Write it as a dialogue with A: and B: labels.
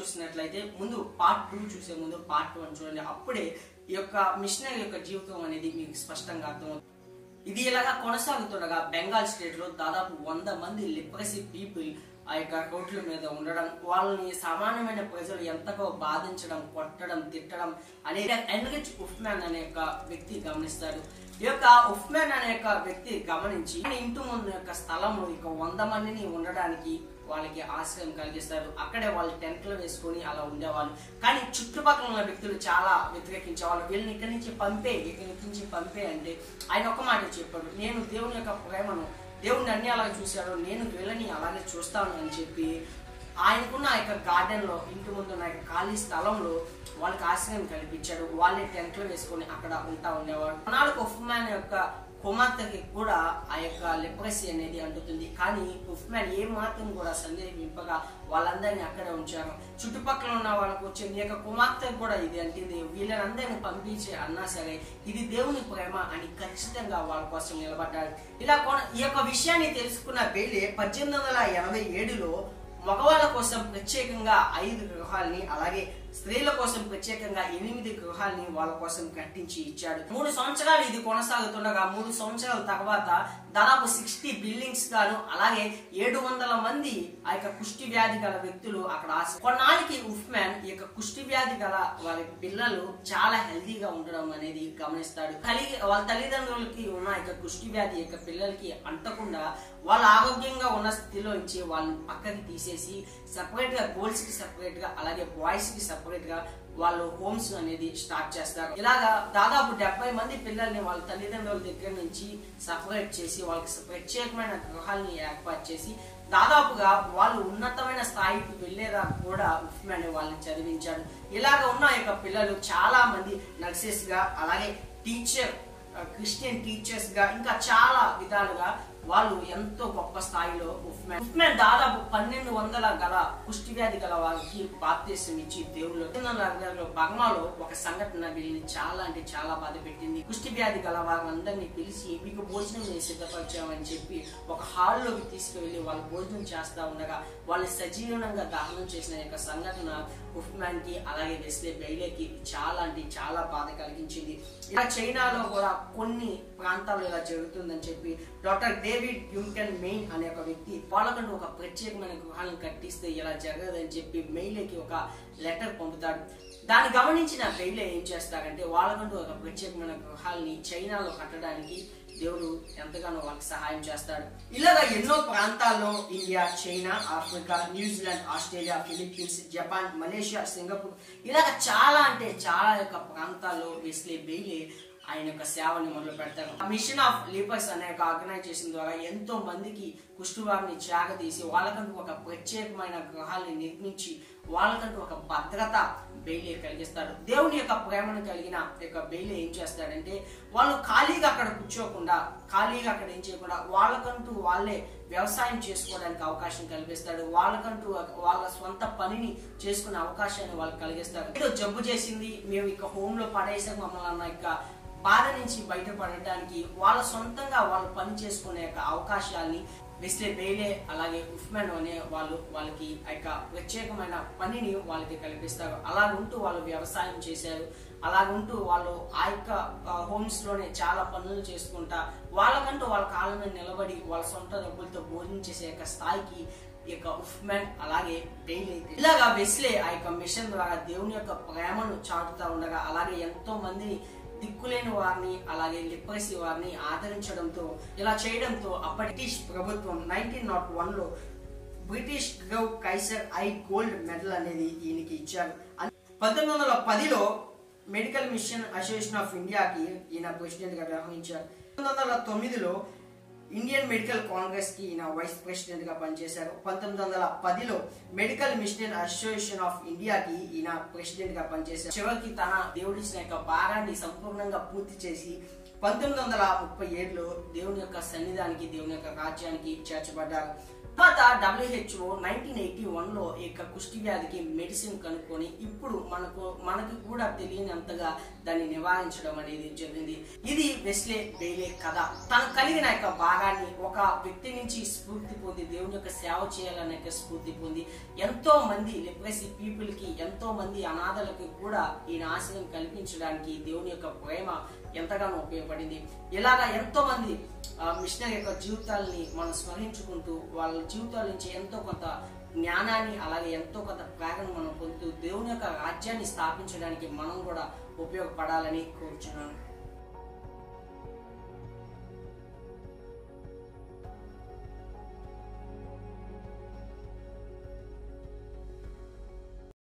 A: చూసినట్లయితే ముందు part two చూసే ముందు పార్ట్ వన్ చూడండి. అప్పుడే ఈ యొక్క మిషనరీ యొక్క జీవితం అనేది మీకు స్పష్టంగా అర్థమవుతుంది. ఇది ఇలాగా కొనసాగుతుండగా బెంగాల్ స్టేట్లో దాదాపు వంద మంది లిప్రసీ పీపుల్ ఆ యొక్క రోడ్ల మీద ఉండడం వాళ్ళని సామాన్యమైన ప్రజలు ఎంతగా బాధించడం కొట్టడం తిట్టడం అనేది ఎన్రిచ్ ఉఫ్మ్యాన్ అనే యొక్క వ్యక్తి గమనిస్తాడు ఈ యొక్క ఉఫ్మ్యాన్ అనే యొక్క వ్యక్తి గమనించి ఇంటి ముందు యొక్క స్థలంలో ఇక వంద మందిని ఉండడానికి వాళ్ళకి ఆశ్రయం కలిగిస్తారు. అక్కడే వాళ్ళు టెంట్లు వేసుకొని అలా ఉండేవాళ్ళు. కానీ చుట్టుపక్కల ఉన్న వ్యక్తులు చాలా వ్యతిరేకించేవాళ్ళు. వీళ్ళని ఇక్కడి నుంచి పంపే ఇక్కడి నుంచి పంపే అంటే ఆయన ఒక మాట చెప్పాడు. నేను దేవుని యొక్క ప్రేమను దేవుడిని అన్ని అలాగే చూశాడు నేను వీళ్ళని అలానే చూస్తాను అని చెప్పి ఆయనకున్న ఆ యొక్క గార్డెన్లో ఇంటి ముందు నా యొక్క ఖాళీ స్థలంలో వాళ్ళకి ఆశ్రయం కల్పించాడు. వాళ్ళని టెంట్లు వేసుకొని అక్కడ ఉంటా ఉండేవాడు కొనాలకు ఉఫ్మాన్ యొక్క కుమార్తెకి కూడా ఆ యొక్క లిప్రసీ అనేది అంటుతుంది. కానీ ఉఫ్మాన్ ఏ మాత్రం కూడా సందేహింపగా వాళ్ళందరినీ అక్కడే ఉంచారు. చుట్టుపక్కల ఉన్న వాళ్ళకు వచ్చింది యొక్క కుమార్తె కూడా ఇది అంటుంది. వీళ్ళనందరినీ పంపించే అన్నా సరే ఇది దేవుని ప్రేమ అని ఖచ్చితంగా వాళ్ళ కోసం నిలబడ్డాడు. ఇలా కొన- ఈ యొక్క విషయాన్ని తెలుసుకున్న బేలే పద్దెనిమిది వందల ఎనభై ఏడులో మగవాళ్ళ కోసం ప్రత్యేకంగా ఐదు గృహాల్ని అలాగే స్త్రీల కోసం ప్రత్యేకంగా ఎనిమిది గృహాల్ని వాళ్ళ కోసం కట్టించి ఇచ్చాడు. మూడు సంవత్సరాలు ఇది కొనసాగుతుండగా మూడు సంవత్సరాల తర్వాత దాదాపు సిక్స్టీ బిల్డింగ్స్ గాను అలాగే ఏడు వందల మంది ఆ యొక్క కుష్టి వ్యాధి గల వ్యక్తులు అక్కడ ఆశ కొన్నాళ్ళకి ఉఫ్మ్యాన్ ఈ యొక్క కుష్టి వ్యాధి గల వారి పిల్లలు చాలా హెల్దీగా ఉండడం అనేది గమనిస్తాడు. కలిగి వాళ్ళ తల్లిదండ్రులకి ఉన్న యొక్క కుష్టి వ్యాధి యొక్క పిల్లలకి అంటకుండా వాళ్ళు ఆరోగ్యంగా ఉన్న స్థితిలో నుంచి వాళ్ళని పక్కకి తీసేసి సపరేట్గా గర్ల్స్కి సపరేట్గా అలాగే బాయ్స్కి సపరేట్ గా వాళ్ళు హోమ్స్ అనేది స్టార్ట్ చేస్తారు. ఇలాగా దాదాపు డెబ్బై మంది పిల్లల్ని వాళ్ళ తల్లిదండ్రుల దగ్గర నుంచి సపరేట్ చేసి వాళ్ళకి ప్రత్యేకమైన గృహాలని ఏర్పాటు చేసి దాదాపుగా వాళ్ళు ఉన్నతమైన స్థాయికి వెళ్ళేదాకా కూడా ఉఫ్మెన్ వాళ్ళని చదివించాడు ఇలాగ ఉన్న యొక్క పిల్లలు చాలా మంది నర్సెస్గా అలాగే టీచర్ క్రిస్టియన్ టీచర్స్గా ఇంకా చాలా విధాలుగా వాళ్ళు ఎంతో గొప్ప స్థాయిలో ఉఫ్మెన్ ఉఫ్మెన్ దాదాపు పన్నెండు వందల గల కుష్టి వ్యాధి గల వారికి బాప్తీసం ఇచ్చి దేవుళ్ళు బర్మాలో ఒక సంఘటన వీళ్ళని చాలా అంటే చాలా బాధ పెట్టింది. కుష్టి వ్యాధి గల వారందరినీ పిలిచి మీకు భోజనం మేము సిద్ధపరిచామని చెప్పి ఒక హాల్లోకి తీసుకువెళ్ళి వాళ్ళు భోజనం చేస్తా ఉండగా వాళ్ళు సజీవనంగా దహనం చేసిన యొక్క సంఘటన ఉఫ్మాన్కి అలాగే వెస్లే బెయిలేకి చాలా అంటే చాలా బాధ కలిగించింది. ఇలా చైనాలో కూడా కొన్ని ప్రాంతాల్లో ఇలా జరుగుతుందని చెప్పి డాక్టర్ డేవిడ్ యుంకెన్ మెయిన్ అనే ఒక వ్యక్తి వాళ్ళకంటూ ఒక ప్రత్యేకమైన గృహాలను కట్టిస్తే ఇలా జరగదని చెప్పి మెయిలేకి ఒక లెటర్ పంపుతాడు. దాన్ని గమనించిన బెయిలే ఏం చేస్తాడంటే వాళ్ళకంటూ ఒక ప్రత్యేకమైన గృహాల్ని చైనాలో కట్టడానికి దేవుడు ఎంతగానో వాళ్ళకి సహాయం చేస్తాడు. ఇలాగా ఎన్నో ప్రాంతాల్లో India China Africa New Zealand Australia Philippines Japan Malaysia Singapore ఇలాగ చాలా అంటే చాలా యొక్క ప్రాంతాల్లో వెస్లే బెయిలీ ఆయన యొక్క సేవని మొదలు పెడతారు. మిషన్ ఆఫ్ లీపర్స్ అనే ఆర్గనైజేషన్ ద్వారా ఎంతో మందికి కుష్ఠవారిని చేగదీసి వాళ్ళకంటూ ఒక ప్రత్యేకమైన గృహాల్ని నిర్మించి వాళ్ళకంటూ ఒక భద్రత బెయిలీ కలిగిస్తాడు దేవుని యొక్క ప్రేమను కలిగిన యొక్క బెయిలీ ఏం చేస్తాడంటే వాళ్ళు ఖాళీగా అక్కడ కూర్చోకుండా ఖాళీగా అక్కడ ఏం చేయకుండా వాళ్ళకంటూ వాళ్ళే వ్యవసాయం చేసుకోవడానికి అవకాశం కల్పిస్తాడు. వాళ్ళకంటూ వాళ్ళ సొంత పనిని చేసుకునే అవకాశాన్ని వాళ్ళకి కలిగిస్తాడు ఏదో జబ్బు చేసింది మేము ఇక హోమ్లో పడేసాం మమ్మల్ని అన్న యొక్క బాధ నుంచి బయటపడటానికి వాళ్ళ సొంతంగా వాళ్ళు పని చేసుకునే యొక్క అవకాశాన్ని వెస్లే బెయిలే అలాగే ఉఫ్మెన్ అనే వాళ్ళు వాళ్ళకి ఆ యొక్క ప్రత్యేకమైన పనిని వాళ్ళకి కల్పిస్తారు. అలాగుంటూ వాళ్ళు వ్యవసాయం చేశారు. అలాగుంటూ వాళ్ళు ఆ యొక్క హోమ్స్లోనే చాలా పనులు చేసుకుంటా వాళ్ళకంటూ వాళ్ళ కాళ్ళ మీద నిలబడి వాళ్ళ సొంత డబ్బులతో భోజనం చేసే యొక్క స్థాయికి ఈ యొక్క ఉఫ్మెన్ అలాగే బెయిలే ఇలాగా వెస్లే ఆ యొక్క మిషన్ ద్వారా దేవుని యొక్క ప్రేమను చాటుతా ఉండగా అలాగే ఎంతో మందిని దిక్కులేని వారిని అలాగే లిప్పసి వారిని ఆదరించడంతో ఇలా చేయడంతో అప్పటి బ్రిటిష్ ప్రభుత్వం నైన్టీన్ నాట్ వన్లో British gov Kaiser I gold medal అనేది ఈయనకి ఇచ్చారు. పంతొమ్మిది వందల పదిలో మెడికల్ మిషన్ అసోసియేషన్ ఆఫ్ ఇండియాకి ఈయన ప్రెసిడెంట్గా వ్యవహరించారు. పంతొమ్మిది వందల తొమ్మిదిలో ఇండియన్ మెడికల్ కాంగ్రెస్కి ఈయన వైస్ ప్రెసిడెంట్గా పనిచేశారు. పంతొమ్మిది వందల పదిలో మెడికల్ మిషన్ అసోసియేషన్ ఆఫ్ ఇండియాకి ఈయన ప్రెసిడెంట్గా పనిచేశారు. చివరికి తన దేవుడిచ్చిన యొక్క భారాన్ని సంపూర్ణంగా పూర్తి చేసి పంతొమ్మిది వందల ముప్పై ఏడులో దేవుని యొక్క సన్నిధానికి దేవుని యొక్క రాజ్యానికి చేర్చబడ్డారు. తర్వాత డబ్ల్యూహెచ్ఓ నైన్టీన్ ఎయిటీ వన్లో ఈ యొక్క కుష్టి వ్యాధికి మెడిసిన్ కనుక్కొని ఇప్పుడు మనకు మనకి కూడా తెలియనంతగా దాన్ని నివారించడం అనేది జరిగింది. ఇది వెస్లే బెయిలే కథ. తను కలిగిన యొక్క భాగాన్ని ఒక వ్యక్తి నుంచి స్ఫూర్తి పొంది దేవుని యొక్క సేవ చేయాలనే యొక్క స్ఫూర్తి పొంది ఎంతో మంది లిప్రసీ పీపుల్కి ఎంతో మంది అనాథలకు కూడా ఈ నాశనం కల్పించడానికి దేవుని యొక్క ప్రేమ ఎంతగానో ఉపయోగపడింది. ఇలాగా ఎంతో మంది మిషనరీ యొక్క జీవితాలని మనం స్మరించుకుంటూ వాళ్ళ జీవితాల నుంచి ఎంతో కొంత జ్ఞానాన్ని అలాగే ఎంతో కొంత ప్రేరణను మనం పొందుతూ దేవుని యొక్క రాజ్యాన్ని స్థాపించడానికి మనం కూడా ఉపయోగపడాలని కోరుచున్నాను.